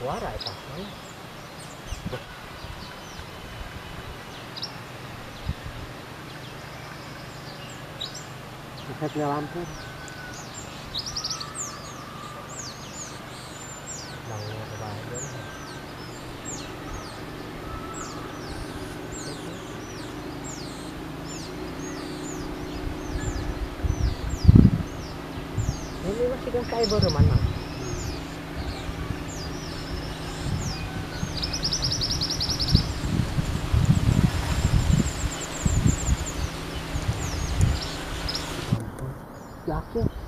suara itu. Efeknya lampu. Kebahagiaan Ini masih kan kayak baru mana? Schlachthof